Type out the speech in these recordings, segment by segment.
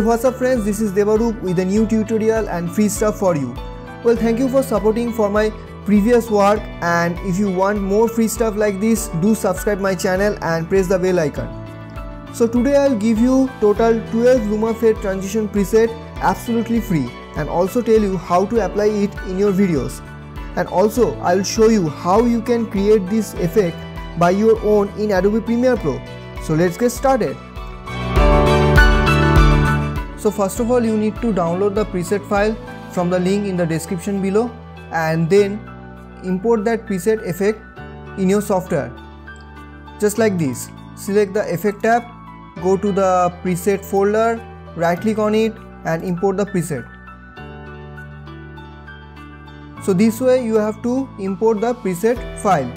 Hey what's up friends this is Debrup with a new tutorial and free stuff for you. Well thank you for supporting for my previous work and if you want more free stuff like this do subscribe my channel and press the bell icon. So today I'll give you total 12 LumaFade transition preset absolutely free and also tell you how to apply it in your videos. And also I'll show you how you can create this effect by your own in Adobe Premiere Pro. So let's get started. So first of all you need to download the preset file from the link in the description below and then import that preset effect in your software. Just like this. Select the effect tab, go to the preset folder, right click on it and import the preset. So this way you have to import the preset file.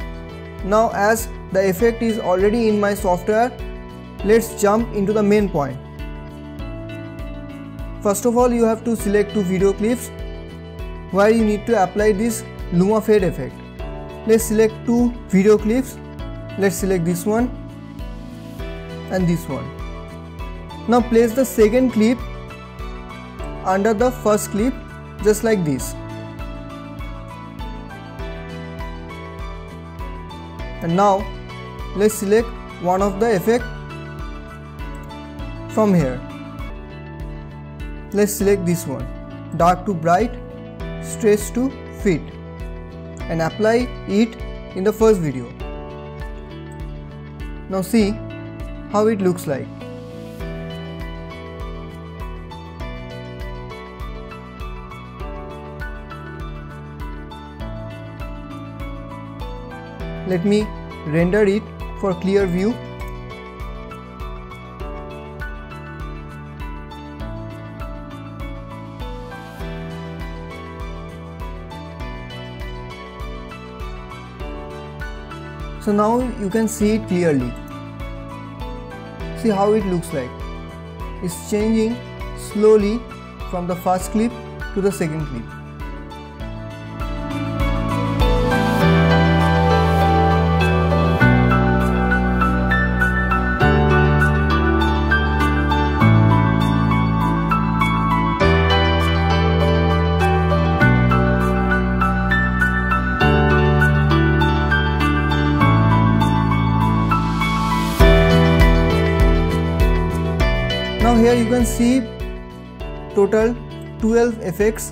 Now as the effect is already in my software, let's jump into the main point. First of all you have to select two video clips where you need to apply this Luma fade effect. Let's select two video clips. Let's select this one and this one. Now place the second clip under the first clip just like this. And now let's select one of the effect from here let's select this one. Dark to bright stretch to fit. And apply it in the first video. Now see how it looks like. Let me render it for clear view So now you can see it clearly. See how it looks like. It's changing slowly from the first clip to the second clip. Here you can see total 12 effects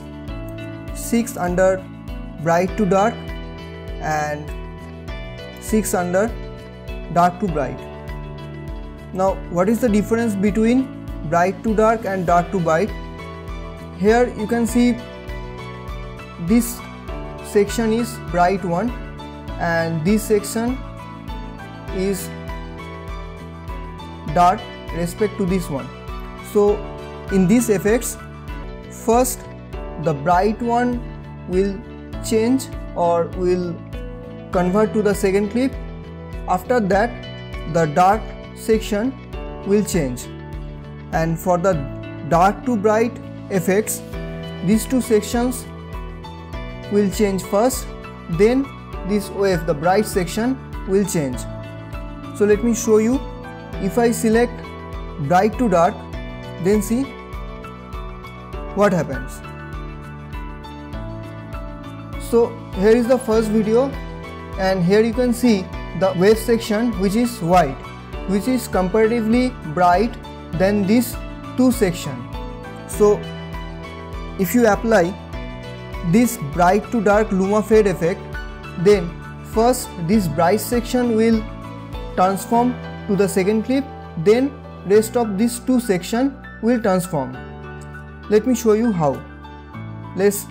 6 under bright to dark and 6 under dark to bright. Now what is the difference between bright to dark and dark to bright? Here you can see this section is bright one and this section is dark respect to this one so in these effects first the bright one will change or will convert to the second clip. After that the dark section will change. And for the dark to bright effects these two sections will change first then this wave the bright section will change. So let me show you. If I select bright to dark then see what happens. So here is the first video and here you can see the wave section which is white which is comparatively bright than this two section. So if you apply this bright to dark luma fade effect then first this bright section will transform to the second clip then rest of this two section will transform. Let me show you how. Let's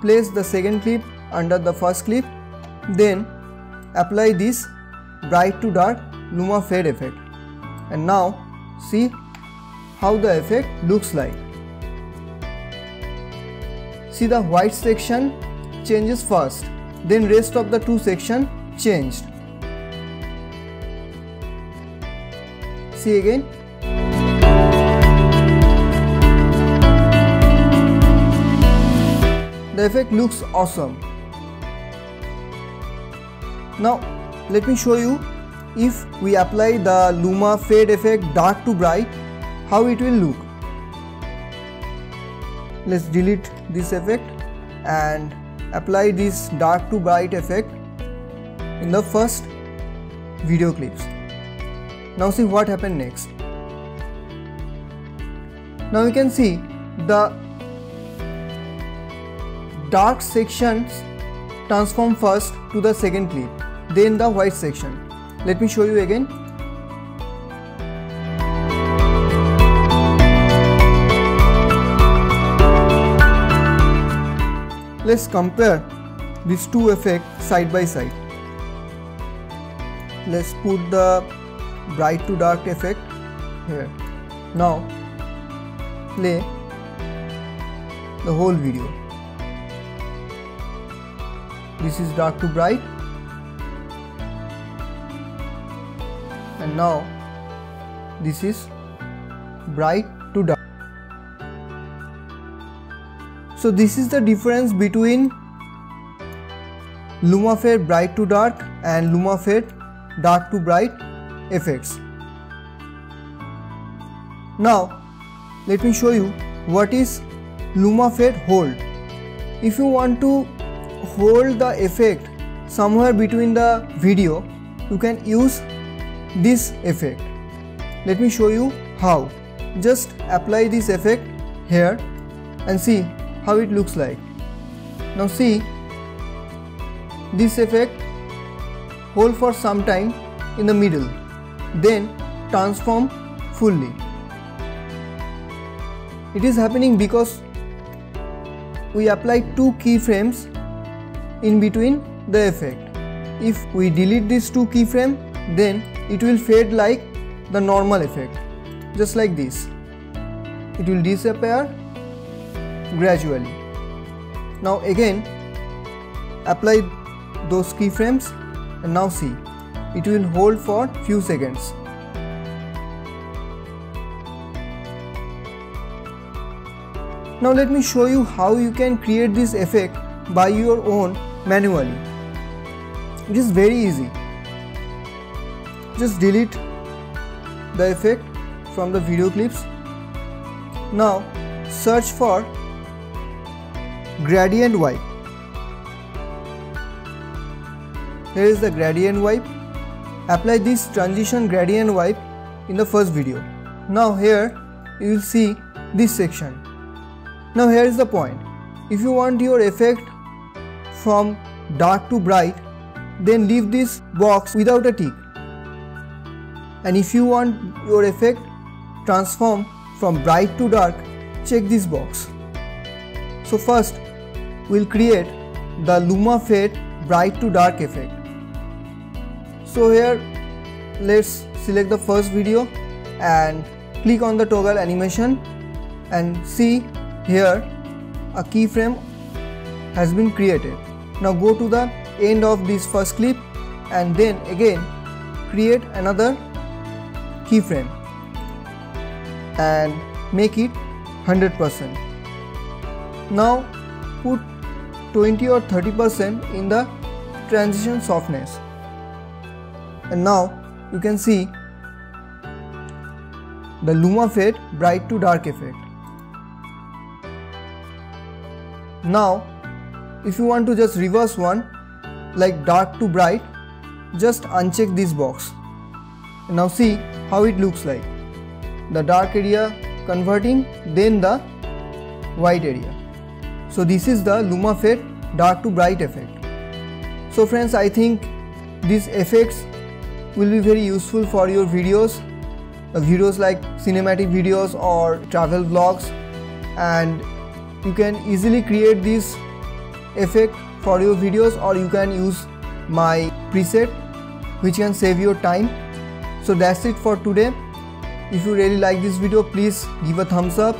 place the second clip under the first clip then apply this bright to dark luma fade effect and now see how the effect looks like. See the white section changes first then rest of the two section changed See again. The effect looks awesome. Now let me show you if we apply the Luma fade effect dark to bright how it will look. Let's delete this effect and apply this dark to bright effect in the first video clips. Now see what happened next. Now you can see the dark sections transform first to the second clip then the white section. Let me show you again. Let's compare these two effects side by side. Let's put the bright to dark effect here. Now play the whole video this is dark to bright and now this is bright to dark so this is the difference between LumaFade bright to dark and LumaFade dark to bright effects. Now let me show you what is LumaFade hold. If you want to hold the effect somewhere between the video you can use this effect. Let me show you how. Just apply this effect here and see how it looks like. Now see this effect hold for some time in the middle then transform fully. It is happening because we apply two keyframes in between the effect. If we delete these two keyframe then it will fade like the normal effect just like this. It will disappear gradually. Now again apply those keyframes and now see it will hold for few seconds. Now let me show you how you can create this effect by your own manually. It is very easy. Just delete the effect from the video clips. Now search for gradient wipe. Here is the gradient wipe. Apply this transition gradient wipe in the first video. Now here you will see this section. Now here is the point. If you want your effect from dark to bright then leave this box without a tick. And if you want your effect transform from bright to dark check this box. So first we'll create the Luma Fade bright to dark effect. So here let's select the first video and click on the toggle animation and see here a keyframe has been created. Now go to the end of this first clip and then again create another keyframe and make it 100%. Now put 20 or 30% in the transition softness and now you can see the LumaFade bright to dark effect. Now if you want to just reverse one like dark to bright just uncheck this box. Now see how it looks like. The dark area converting then the white area. So this is the luma LumaFade dark to bright effect. So friends I think these effects will be very useful for your videos, uh, videos like cinematic videos or travel vlogs. And you can easily create this effect for your videos or you can use my preset which can save your time. So that's it for today. If you really like this video please give a thumbs up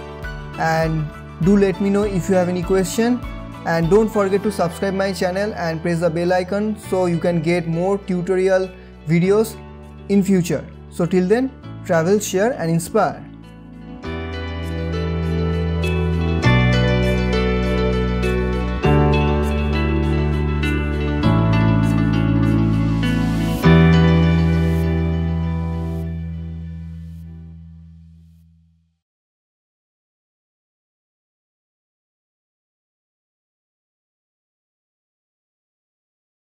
and do let me know if you have any question and don't forget to subscribe my channel and press the bell icon so you can get more tutorial videos in future so till then travel share and inspire